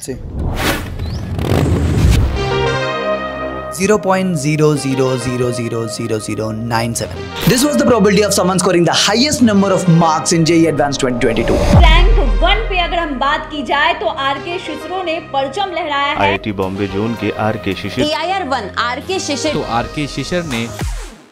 See. 0.00000097. This was the probability of someone scoring the highest number of marks in JEE Advanced 2022. Rank one पे अगर हम बात की जाए तो आर के शिशरो ने परचम लहराया है आईआईटी बॉम्बे जोन के R K Shishir A I R K शिशिर तो आर के शिशर ने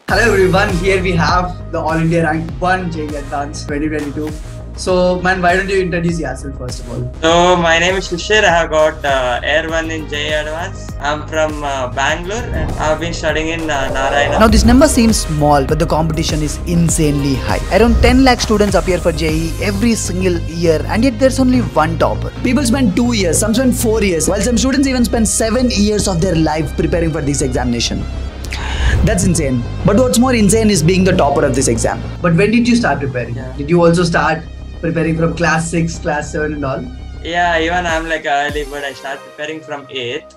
Hello everyone, here we have the All India Rank 1 JEE Advanced 2022. So, man, why don't you introduce yourself first of all? So my name is Shishir. I have got uh, Air One in J Advance. I'm from uh, Bangalore and I've been studying in uh, Narayana. Now, this number seems small, but the competition is insanely high. Around 10 lakh students appear for JEE every single year, and yet there's only one topper. People spend two years, some spend four years, while some students even spend seven years of their life preparing for this examination. That's insane. But what's more insane is being the topper of this exam. But when did you start preparing? Yeah. Did you also start preparing from class 6, class 7, and all? Yeah, even I'm like early, but I start preparing from 8th.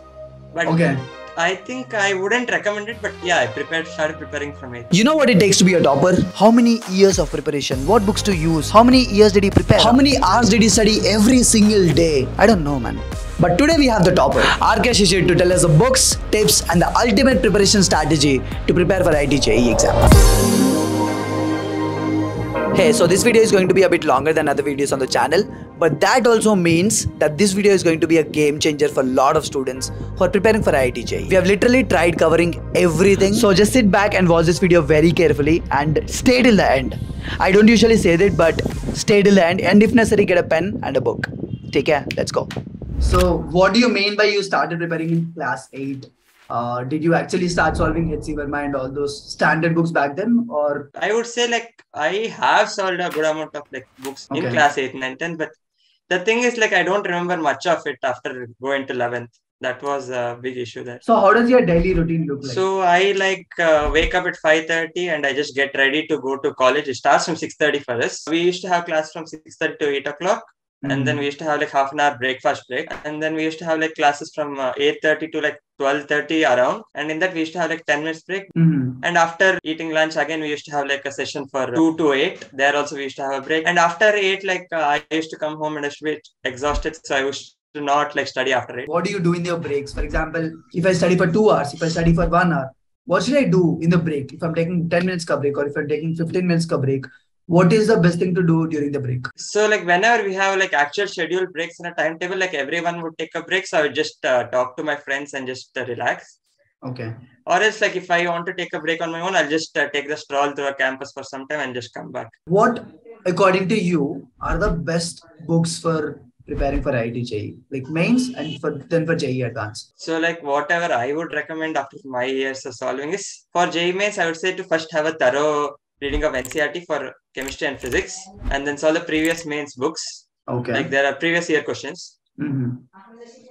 But Okay. I think I wouldn't recommend it, but yeah, I prepared started preparing from 8th. You know what it takes to be a topper? How many years of preparation? What books to use? How many years did he prepare? How many hours did he study every single day? I don't know, man. But today we have the topper, RK Shishir, to tell us the books, tips, and the ultimate preparation strategy to prepare for IIT JEE exam. Hey, so this video is going to be a bit longer than other videos on the channel, but that also means that this video is going to be a game changer for a lot of students who are preparing for IIT JEE. We have literally tried covering everything, so just sit back and watch this video very carefully and stay till the end. I don't usually say that, but stay till the end, and if necessary, get a pen and a book. Take care, let's go. So, what do you mean by you started preparing in class 8? Uh, did you actually start solving HC Verma and all those standard books back then, or I would say like I have solved a good amount of like books in class 8 and 10, but the thing is like I don't remember much of it after going to 11th. That was a big issue there. so? How does your daily routine look like? So I like uh, wake up at 5:30 and I just get ready to go to college. It starts from 6:30 for us. We used to have class from 6:30 to 8 o'clock, and then we used to have like half an hour breakfast break, and then we used to have like classes from uh, 8:30 to like 12:30 around, and in that we used to have like 10 minutes break. Mhm. And after eating lunch again, we used to have like a session for 2 to 8. There also we used to have a break. And after 8, like uh, I used to come home and I used to be exhausted, so I used to not like study after 8. what do you do in your breaks? For example, if I study for two hours, if I study for one hour, what should I do in the break? If I'm taking 10 minutes ka break or if I'm taking 15 minutes ka break, what is the best thing to do during the break? So like whenever we have like actual scheduled breaks in a timetable, like everyone would take a break. So I would just uh, talk to my friends and just uh, relax. Okay. Or else like if I want to take a break on my own, I'll just uh, take the stroll through a campus for some time and just come back. What, according to you, are the best books for preparing for IIT? Like mains and for then for JEE advanced. So like whatever I would recommend after my years of solving is for JEE mains, I would say to first have a thorough reading of NCERT for chemistry and physics, and then saw the previous mains books. Okay. Like there are previous year questions. Mhm.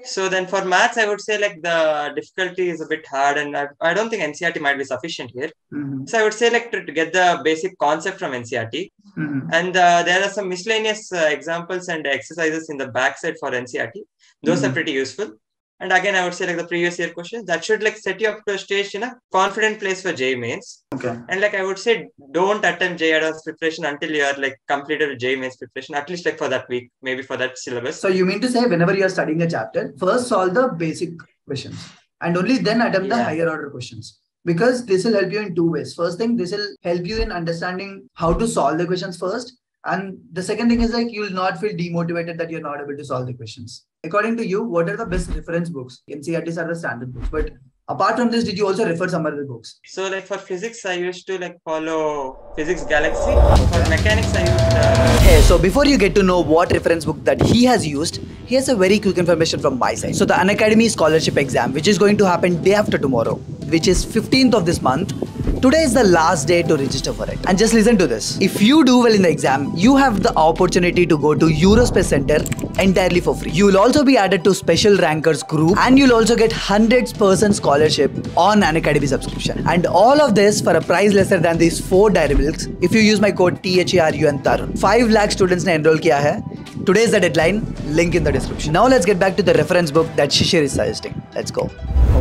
So then for maths, I would say like the difficulty is a bit hard, and I, I don't think NCERT might be sufficient here. Mhm. So I would say like to, to get the basic concept from NCERT, Mhm. and uh, there are some miscellaneous uh, examples and exercises in the backside for NCERT. Those are Mhm. pretty useful. And again, I would say like the previous year questions that should like set you up to a stage in a confident place for J mains. Okay. And like I would say, don't attempt J advanced preparation until you are like completed with J mains preparation, at least like for that week, maybe for that syllabus. So you mean to say whenever you are studying a chapter, first solve the basic questions and only then attempt the higher order questions. Because this will help you in two ways. First thing, this will help you in understanding how to solve the questions first. And the second thing is like you will not feel demotivated that you're not able to solve the questions. According to you, what are the best reference books? NCERTs are the standard books. But apart from this, did you also refer some other books? So like for physics, I used to like follow Physics Galaxy. For mechanics, I used uh, Hey, so before you get to know what reference book that he has used, here's a very quick information from my side. So the Unacademy scholarship exam, which is going to happen day after tomorrow, which is 15th of this month, Today is the last day to register for it. And just listen to this. If you do well in the exam, you have the opportunity to go to Eurospace Center entirely for free. You'll also be added to special rankers group and you'll also get 100% scholarship on Unacademy subscription. And all of this for a price lesser than these four dairy milks if you use my code THARUN Tharun. 5 lakh students ne enroll kiya hai. Today is the deadline. Link in the description. Now let's get back to the reference book that Shishir is suggesting. Let's go.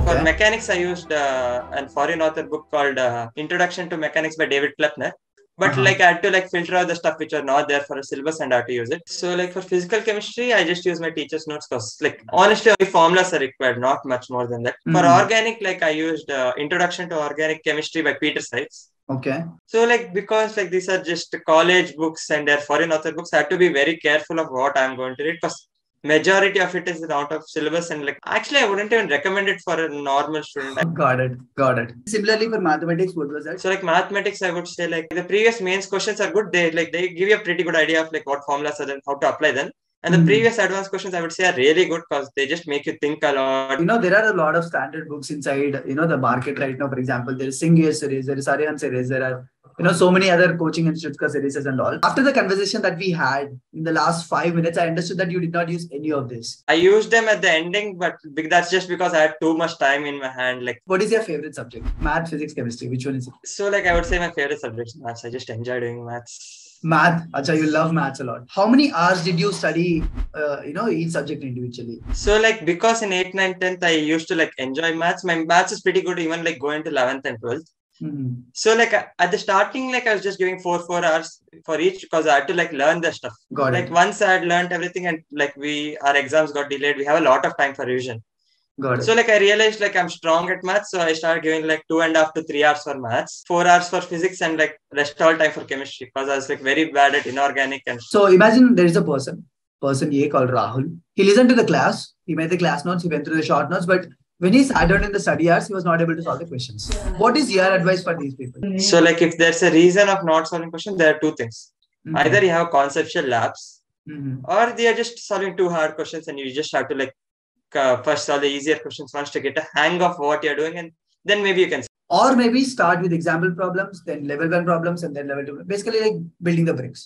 For mechanics, I used uh, a foreign author book called uh, Introduction to Mechanics by David Kleppner. but Uh-huh. like I had to like filter out the stuff which are not there for a syllabus and I had to use it. So like for physical chemistry, I just use my teacher's notes because like honestly, only formulas are required, not much more than that. For Mhm. organic, like I used uh, Introduction to Organic Chemistry by Peter Sykes. Okay. So like because like these are just college books and they're foreign author books, I have to be very careful of what I'm going to read because majority of it is out of syllabus and like actually I wouldn't even recommend it for a normal student. Got it. Got it. Similarly for mathematics, what was that? So like mathematics, I would say like the previous mains questions are good. They like they give you a pretty good idea of like what formulas are then how to apply them. And the Mhm. previous advanced questions I would say are really good because they just make you think a lot. You know, there are a lot of standard books inside, you know, the market right now. For example, there is Singh series, there is Arihant series, there are, you know, so many other coaching institutes ka series and all. After the conversation that we had in the last five minutes, I understood that you did not use any of this. I used them at the ending, but that's just because I had too much time in my hand. Like What is your favorite subject? Math, physics, chemistry. Which one is it? so, like I would say my favorite subject is maths. I just enjoy doing maths. Math. Acha, you love maths a lot. How many hours did you study, uh, you know, each subject individually? So like because in 8th, 9th, 10th, I used to like enjoy maths. My maths is pretty good even like going to 11th and 12th. Mhm. So like at the starting, like I was just giving four, four hours for each because I had to like learn the stuff. Got like it. once I had learned everything and like we our exams got delayed, we have a lot of time for revision. Got it. So like I realized like I'm strong at maths, so I started giving like two and a half to three hours for maths, four hours for physics, and like rest all time for chemistry because I was like very bad at inorganic and So imagine there is a person, person A called Rahul. He listened to the class, he made the class notes, he went through the short notes, but when he sat down in the study hours, he was not able to solve the questions. What is your advice for these people? so like if there's a reason of not solving question, there are too things. Mhm. Either you have conceptual labs Mhm. or they are just solving two hard questions and you just have to like uh, first solve the easier questions once to get a hang of what you're doing and then maybe you can Or maybe start with example problems, then level one problems, and then level two. Basically, like building the bricks.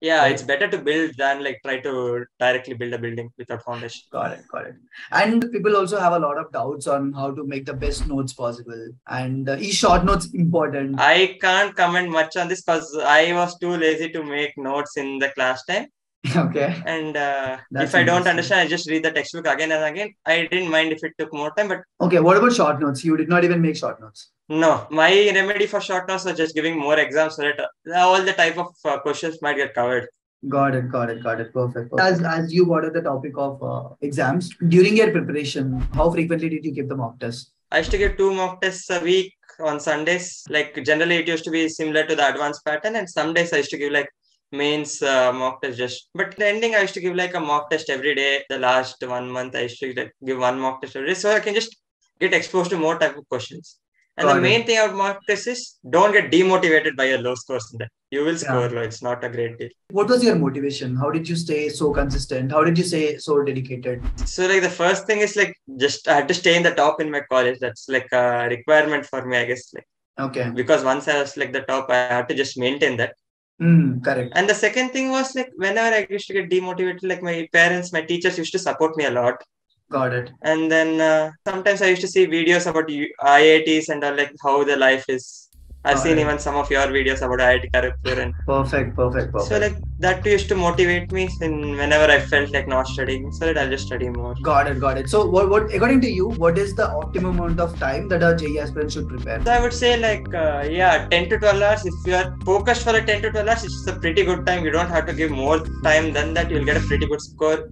Yeah it's better to build than like try to directly build a building without foundation Got it, got it. And people also have a lot of doubts on how to make the best notes possible. And uh, each short notes important. i can't comment much on this because i was too lazy to make notes in the class time okay. and uh, if i don't understand i just read the textbook again and again i didn't mind if it took more time but Okay. What about short notes? You did not even make short notes. No my remedy for short notes was just giving more exams so that uh, all the type of uh, questions might get covered Got it, got it, got it. Perfect. As as you brought up the topic of uh, exams during your preparation, how frequently did you give the mock test? I used to give two mock tests a week on Sundays. Like generally, it used to be similar to the advanced pattern, and some days I used to give like mains uh, mock test just. But the ending, I used to give like a mock test every day. The last one month, I used to give one mock test every day, so I can just get exposed to more type of questions. And Got the it. main thing about mock test is don't get demotivated by your low scores in that. You will Yeah. score low. It's not a great deal. What was your motivation? How did you stay so consistent? How did you stay so dedicated? So like the first thing is like just I had to stay in the top in my college. That's like a requirement for me, I guess. Like Okay. because once I was like the top, I had to just maintain that. Mm, correct. And the second thing was like whenever I used to get demotivated, like my parents, my teachers used to support me a lot. Got it. And then uh, sometimes I used to see videos about IITs and all, like how the life is. I've seen Alright. even some of your videos about IIT Kharagpur and Perfect. Perfect. Perfect. so like that used to motivate me in whenever I felt like not studying, so that I'll just study more. Got it. Got it. So, what, what, according to you, what is the optimum amount of time that a JE aspirant should prepare? So I would say like uh, yeah, 10 to 12 hours. If you are focused for a 10 to 12 hours, it's a pretty good time. You don't have to give more time than that. You'll get a pretty good score.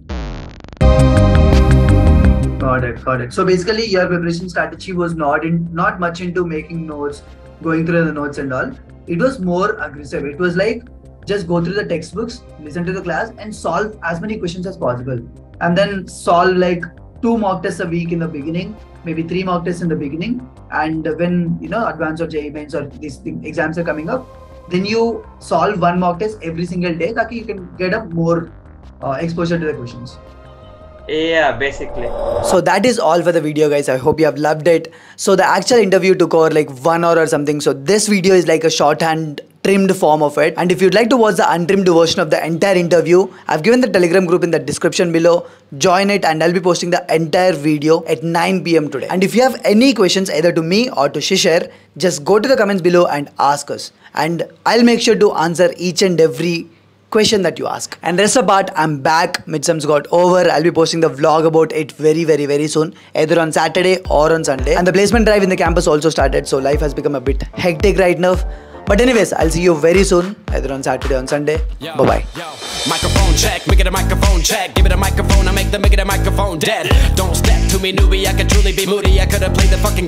Got it. Got it. So basically, your preparation strategy was not in not much into making notes, going through the notes and all. It was more aggressive. It was like just go through the textbooks, listen to the class, and solve as many questions as possible, and then solve like two mock tests a week in the beginning, maybe three mock tests in the beginning, and when you know advanced or JE mains or these exams are coming up, then you solve one mock test every single day, that you can get a more uh, exposure to the questions. Yeah, basically. So that is all for the video guys. I hope you have loved it. So the actual interview took over like one hour or something. So this video is like a shorthand trimmed form of it. And if you'd like to watch the untrimmed version of the entire interview, I've given the telegram group in the description below. Join it and I'll be posting the entire video at 9 pm today. And if you have any questions either to me or to Shishir, just go to the comments below and ask us. And I'll make sure to answer each and every question that you ask. And rest apart, I'm back. Midterms got over. I'll be posting the vlog about it very, very, very soon, either on Saturday or on Sunday. And the placement drive in the campus also started, so life has become a bit hectic right now. But anyways, I'll see you very soon, either on Saturday or on Sunday. Bye bye. Yo, microphone check, make it a microphone check. Give it a microphone, I make the make it a microphone dead. Don't step to me, newbie. I could truly be moody. I could have played the fucking.